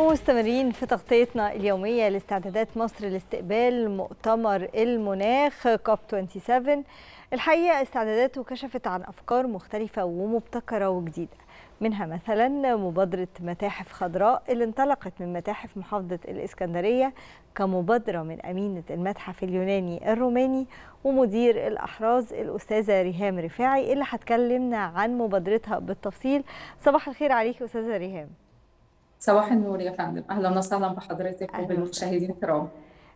ومستمرين في تغطيتنا اليومية لاستعدادات مصر لاستقبال مؤتمر المناخ كوب 27 الحقيقة استعداداته كشفت عن أفكار مختلفة ومبتكرة وجديدة منها مثلا مبادرة متاحف خضراء اللي انطلقت من متاحف محافظة الإسكندرية كمبادرة من أمينة المتحف اليوناني الروماني ومدير الأحراز الأستاذة ريهام رفاعي اللي هتكلمنا عن مبادرتها بالتفصيل. صباح الخير عليك أستاذة ريهام. صباح النور يا فندم. أهلا وسهلا بحضرتك وبالمشاهدين الكرام.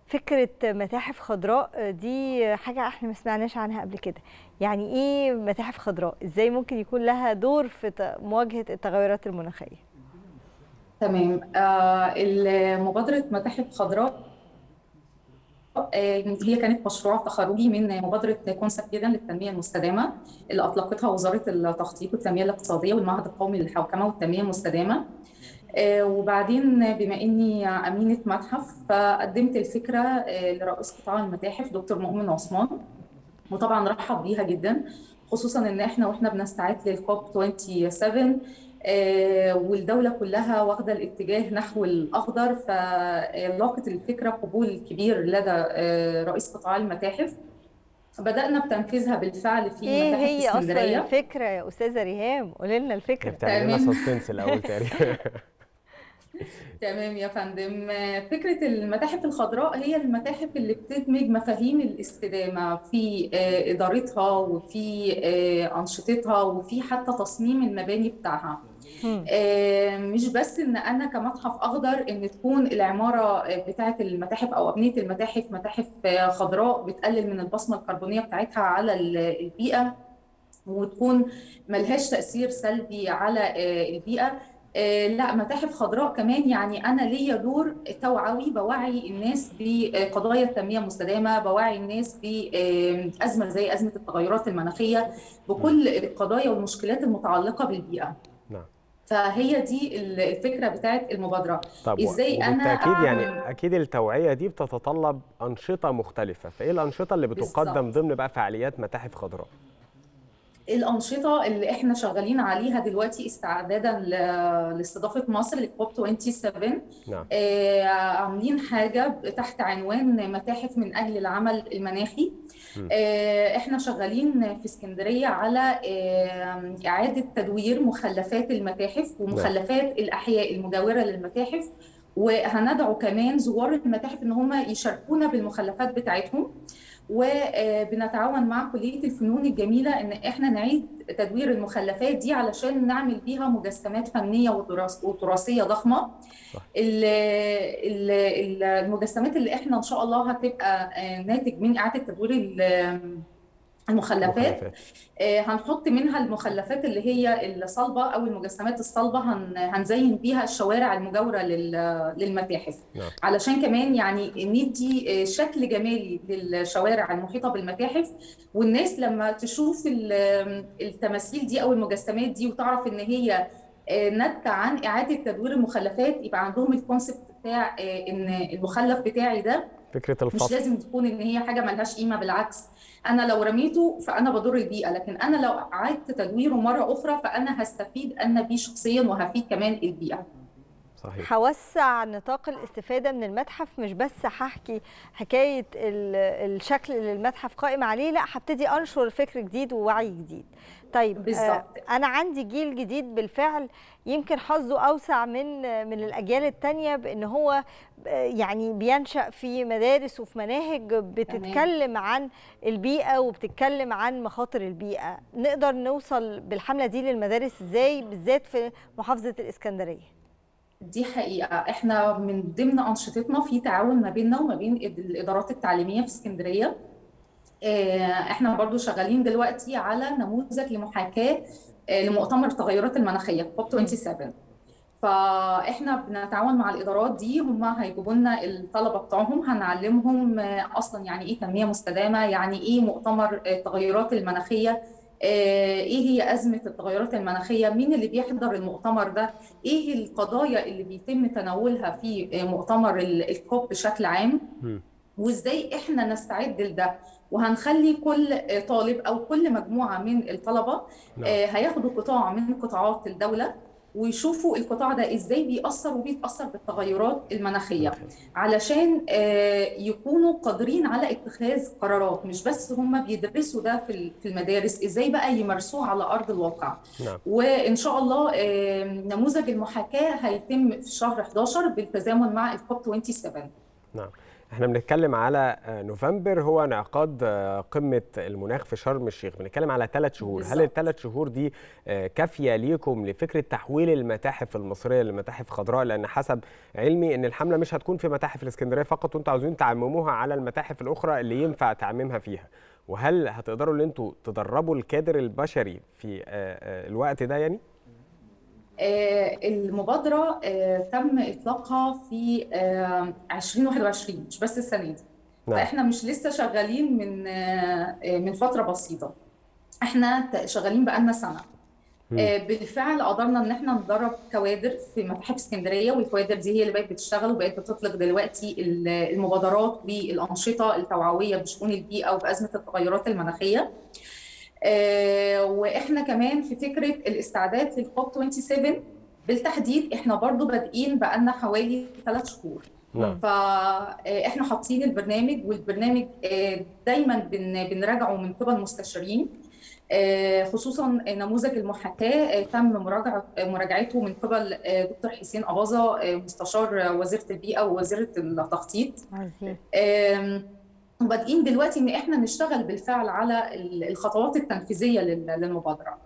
فكرة متاحف خضراء دي حاجة إحنا ما سمعناش عنها قبل كده. يعني إيه متاحف خضراء؟ إزاي ممكن يكون لها دور في مواجهة التغيرات المناخية؟ تمام. آه مبادرة متاحف خضراء آه هي كانت مشروع تخرجي من مبادرة كونسبت جدا للتنمية المستدامة اللي أطلقتها وزارة التخطيط والتنمية الاقتصادية والمعهد القومي للحوكمة والتنمية المستدامة. آه، وبعدين بما إني أمينة متحف فقدمت الفكرة آه، لرئيس قطاع المتاحف دكتور مؤمن عثمان. وطبعا رحب بيها جدا خصوصا إن إحنا وإحنا بنستعد للكوب 27 آه، والدولة كلها واخدة الاتجاه نحو الأخضر فلاقت الفكرة قبول كبير لدى آه، رئيس قطاع المتاحف. بدأنا بتنفيذها بالفعل في إيه متاحف هي أصلا اسكندرية. الفكرة يا أستاذة ريهام. قولي لنا هي الفكرة. بتعمل لنا تمام. سسبنس الأول تقريبا. تمام يا فندم. فكرة المتاحف الخضراء هي المتاحف اللي بتدمج مفاهيم الاستدامة في آه، إدارتها وفي آه، أنشطتها وفي حتى تصميم المباني بتاعها. آه، مش بس إن أنا كمتحف أقدر إن تكون العمارة بتاعة المتاحف أو أبنية المتاحف متاحف خضراء بتقلل من البصمة الكربونية بتاعتها على ال- البيئة وتكون ملهاش تأثير سلبي على البيئة. لا متاحف خضراء كمان. يعني أنا ليا دور توعوي بوعي الناس بقضايا التنمية المستدامة بوعي الناس بأزمة زي أزمة التغيرات المناخية بكل القضايا والمشكلات المتعلقة بالبيئة. نعم. فهي دي الفكرة بتاعت المبادرة. طب إزاي أنا وبالتأكيد يعني أكيد التوعية دي بتتطلب أنشطة مختلفة. فإيه الأنشطة اللي بتقدم بالظبط. ضمن بقى فعاليات متاحف خضراء؟ الأنشطة اللي إحنا شغالين عليها دلوقتي استعدادا ل- لاستضافة مصر للكوب 27 نعم. آه، عاملين حاجة تحت عنوان متاحف من أجل العمل المناخي. آه، إحنا شغالين في اسكندرية على آه، إعادة تدوير مخلفات المتاحف ومخلفات الأحياء المجاورة للمتاحف. وهندعو كمان زوار المتاحف إن هم يشاركونا بالمخلفات بتاعتهم وبنتعاون مع كلية الفنون الجميلة إن إحنا نعيد تدوير المخلفات دي علشان نعمل بيها مجسمات فنية وتراث- وتراثية ضخمة صح. ال- ال- ال- المجسمات اللي إحنا إن شاء الله هتبقى آه، ناتج من إعادة تدوير المخلفات مخلفات آه، هنحط منها المخلفات اللي هي الصلبة أو المجسمات الصلبة هن- هنزين بيها الشوارع المجاورة لل- للمتاحف. نعم. علشان كمان يعني ندي آه، شكل جمالي للشوارع المحيطة بالمتاحف والناس لما تشوف ال- التماثيل دي أو المجسمات دي وتعرف إن هي آه، ناتجة عن إعادة تدوير المخلفات يبقى عندهم الكونسبت بتاع آه، إن المخلف بتاعي ده فكرة مش الفصل. لازم تكون إن هي حاجة ملهاش قيمة بالعكس. أنا لو رميته فأنا بضر البيئه لكن أنا لو أعدت تدويره مرة أخرى فأنا هستفيد أنا بيه شخصيا وهفيد كمان البيئة. صحيح. هوسع نطاق الاستفادة من المتحف مش بس هحكي حكاية ال- الشكل اللي المتحف قائم عليه لا هبتدي أنشر فكر جديد ووعي جديد. طيب بالظبط. آه أنا عندي جيل جديد بالفعل يمكن حظه أوسع من من الأجيال التانية بأن هو آه، يعني بينشأ في مدارس وفي مناهج بتتكلم عن البيئة وبتتكلم عن مخاطر البيئة. نقدر نوصل بالحملة دي للمدارس إزاي؟ بالذات في محافظة الإسكندرية. دي حقيقة. إحنا من ضمن أنشطتنا في تعاون ما بيننا وما بين الإدارات التعليمية في اسكندرية. آه، إحنا برضو شغالين دلوقتي على نموذج لمحاكاة آه، لمؤتمر التغيرات المناخية كوب 27 فإحنا بنتعاون مع الإدارات دي هم هيجيبوا لنا الطلبة بتوعهم هنعلمهم آه، أصلا يعني إيه تنمية مستدامة يعني إيه مؤتمر التغيرات المناخية. إيه هي أزمة التغيرات المناخية مين اللي بيحضر المؤتمر ده إيه القضايا اللي بيتم تناولها في آه، مؤتمر ال- الكوب بشكل عام. وإزاي إحنا نستعد لده وهنخلي كل طالب أو كل مجموعة من الطلبة نعم. آه، هياخدوا قطاع من قطاعات الدولة ويشوفوا القطاع ده إزاي بيأثر وبيتأثر بالتغيرات المناخية. علشان آه، يكونوا قادرين على اتخاذ قرارات مش بس هم بيدرسوا ده في ال- في المدارس إزاي بقى يمارسوه على أرض الواقع. نعم. وإن شاء الله آه، نموذج المحاكاة هيتم في شهر 11 بالتزامن مع الكوب 27 نعم. إحنا بنتكلم على نوفمبر هو انعقاد آه، قمة المناخ في شرم الشيخ بنتكلم على ثلاث شهور هل بالظبط. الثلاث شهور دي آه، كافية ليكم لفكرة تحويل المتاحف المصرية لمتاحف خضراء لأن حسب علمي أن الحملة مش هتكون في متاحف الإسكندرية فقط وأنتوا عاوزين تعمموها على المتاحف الأخرى اللي ينفع تعميمها فيها وهل هتقدروا إن أنتوا تدربوا الكادر البشري في آه، الوقت ده يعني؟ آه، المبادرة آه، تم إطلاقها في آه، 2021 مش بس السنة دي. نعم. فإحنا مش لسه شغالين من آه، آه، من فترة بسيطة. إحنا شغالين بقالنا سنة. مم. آه، بالفعل قدرنا إن إحنا ندرب كوادر في متاحف اسكندرية والكوادر دي هي اللي بقت بتشتغل وبقت بتطلق دلوقتي ال- المبادرات والأنشطة التوعوية بشؤون البيئة وبأزمة التغيرات المناخية. آه، وإحنا كمان في فكرة الاستعداد للكوب 27 بالتحديد إحنا برضو بادئين بقالنا حوالي ثلاث شهور. نعم. فاحنا حاطين البرنامج والبرنامج آه، دايما بن- بنراجعه من قبل مستشارين آه، خصوصا نموذج المحاكاة آه، تم مراجعة مراجعته من قبل آه، دكتور حسين أباظة آه، مستشار وزيرة البيئة ووزيرة التخطيط. آم، وبادئين دلوقتي إن إحنا نشتغل بالفعل على ال- الخطوات التنفيذية لل- للمبادرة.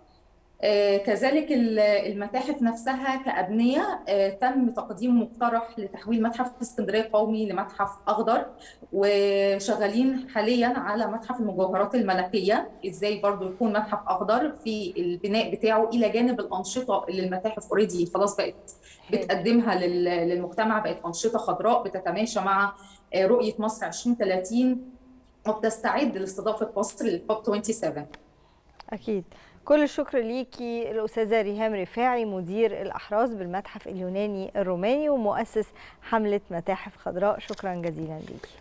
آه، كذلك ال- المتاحف نفسها كأبنية آه، تم تقديم مقترح لتحويل متحف اسكندرية قومي لمتحف أخضر وشغالين حاليا على متحف المجوهرات الملكية إزاي برضو يكون متحف أخضر في البناء بتاعه إلى جانب الأنشطة اللي المتاحف اوريدي خلاص بقت بتقدمها لل- للمجتمع بقت أنشطة خضراء بتتماشى مع آه، رؤية مصر 2030 وبتستعد لاستضافة مصر للكوب 27 أكيد. كل الشكر ليكي الأستاذة ريهام رفاعي مدير الأحراز بالمتحف اليوناني الروماني ومؤسس حملة متاحف خضراء. شكرا جزيلا ليكي.